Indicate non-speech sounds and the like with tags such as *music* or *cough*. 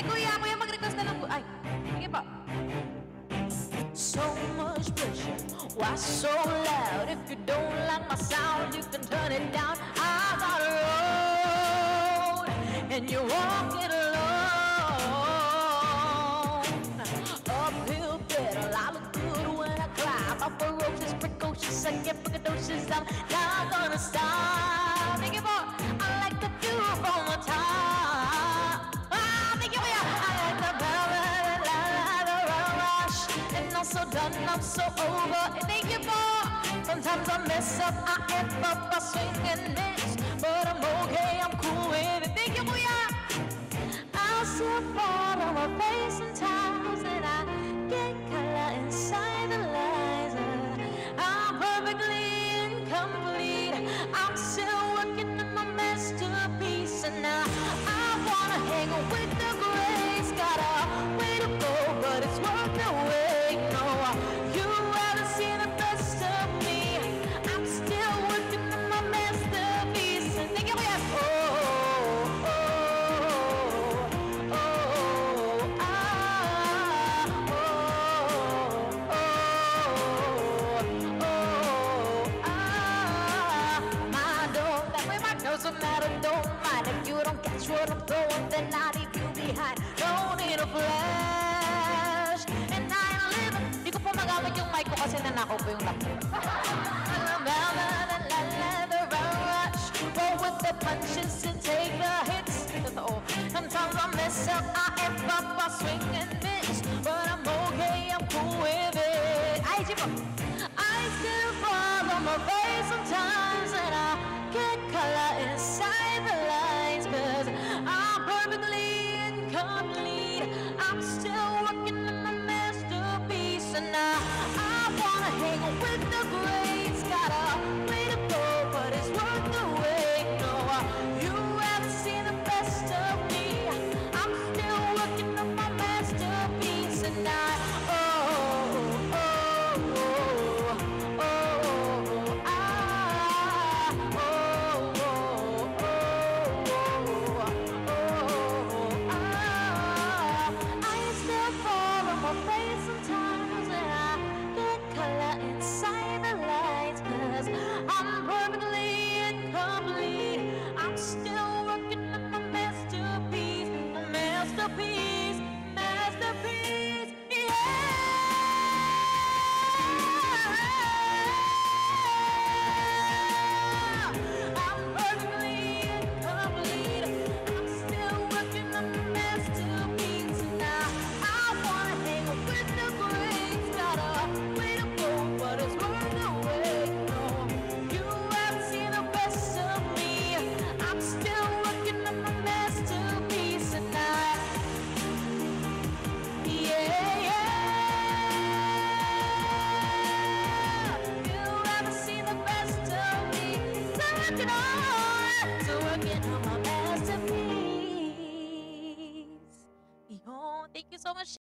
Ay, kuya, kuya, mag-request na lang po. Ay, sige po. So much pressure, why so loud? If you don't like my sound, you can turn it down. I got a road, and you walk it alone. Uphill battle, I look good when I climb. Up a rope precocious, I get braggadocious, I'm so done, I'm so over. And thank you for, sometimes I mess up, I F up, I swing and catch what I'm throwing, then I leave you behind. Don't need a flash, and I ain't living. Di ko po magamit yung mic ko kasi nanakaw po yung laptop. *laughs* With the punches and take the hits. Sometimes I mess up, I F up, I swing and miss. But I'm okay, I'm cool with it. Ay, Chico. I still fall on my face sometimes and I get color inside I'm still masterpiece, masterpiece. Thank you so much.